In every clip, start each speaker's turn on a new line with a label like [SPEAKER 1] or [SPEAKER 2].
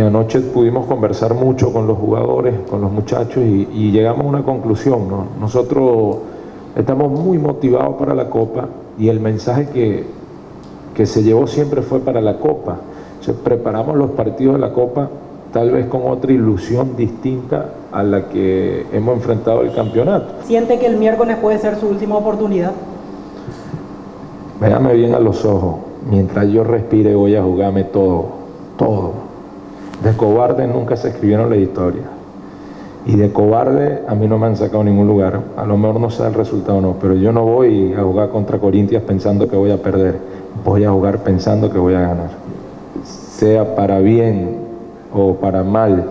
[SPEAKER 1] Anoche pudimos conversar mucho con los jugadores, con los muchachos y, llegamos a una conclusión. Nosotros estamos muy motivados para la Copa y el mensaje que, que se llevó siempre fue para la Copa. preparamos los partidos de la Copa tal vez con otra ilusión distinta a la que hemos enfrentado el campeonato.
[SPEAKER 2] ¿Siente que el miércoles puede ser su última oportunidad?
[SPEAKER 1] Véame bien a los ojos. Mientras yo respire voy a jugarme todo, todo de cobarde nunca se escribieron la historia. Y de cobarde a mí no me han sacado ningún lugar. A lo mejor no sé el resultado o no, pero yo no voy a jugar contra Corintias pensando que voy a perder. Voy a jugar pensando que voy a ganar. Sea para bien o para mal.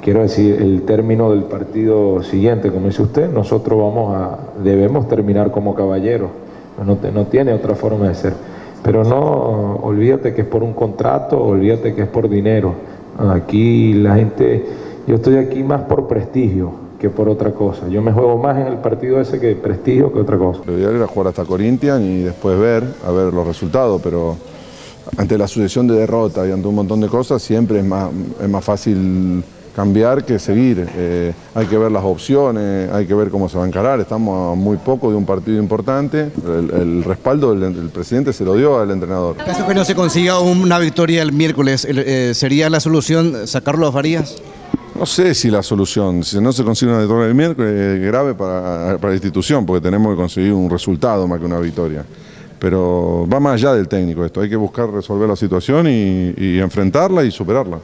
[SPEAKER 1] Quiero decir, el término del partido siguiente, como dice usted, nosotros vamos a, debemos terminar como caballeros. No, no tiene otra forma de ser. Pero no olvídate que es por un contrato, olvídate que es por dinero. Aquí la gente, yo estoy aquí más por prestigio que por otra cosa. Yo me juego más en el partido ese que prestigio que otra cosa.
[SPEAKER 3] Lo ideal era jugar hasta Corinthians y después ver, a ver los resultados, pero ante la sucesión de derrotas y ante un montón de cosas siempre es más, es más fácil cambiar que seguir. Eh, hay que ver las opciones, hay que ver cómo se va a encarar. Estamos a muy poco de un partido importante. El, respaldo del, presidente se lo dio al entrenador.
[SPEAKER 4] ¿Caso que no se consiga una victoria el miércoles, eh, sería la solución sacarlo a Farías?
[SPEAKER 3] No sé si la solución, si no se consigue una victoria el miércoles, es grave para, la institución, porque tenemos que conseguir un resultado más que una victoria. Pero va más allá del técnico esto, hay que buscar resolver la situación y enfrentarla y superarla.